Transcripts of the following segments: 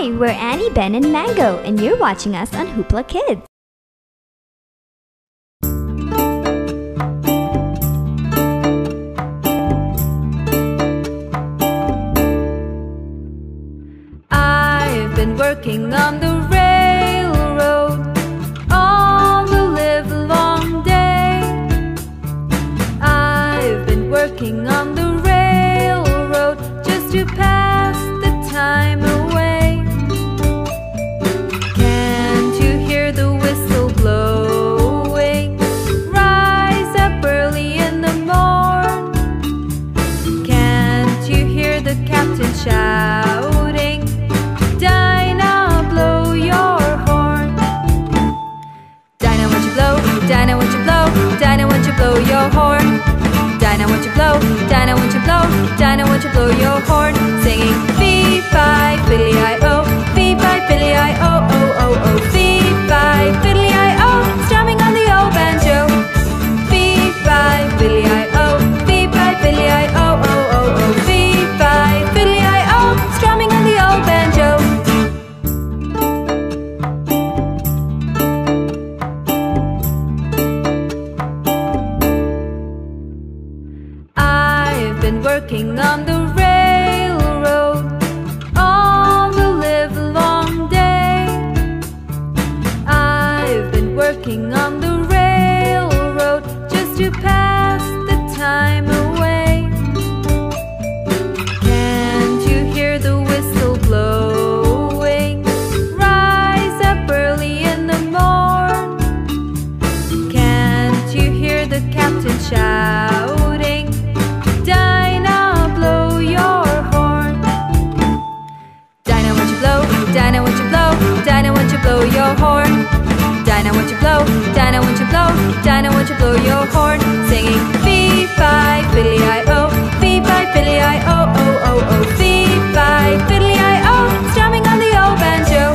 Hi, we're Annie, Ben, and Mango, and you're watching us on Hoopla Kids. I've been working on the railroad all the live long day. I've been working on the railroad just to pass to pass won't you blow? Dinah, won't you blow? Dinah, won't you blow your horn? Singing fee fi fiddly I o, fee fi fiddly I o o o o, fee fi fiddly I o, strumming on the old banjo.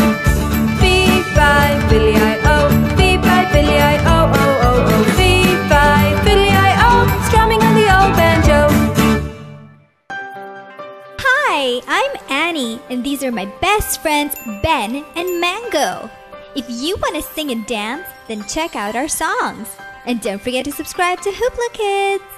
Fee fi fiddly I o, fee fi fiddly I o o o o, fee fi fiddly I o, strumming on the old banjo. Hi, I'm Annie, and these are my best friends, Ben and Mango. If you want to sing and dance, then check out our songs. And don't forget to subscribe to Hoopla Kids.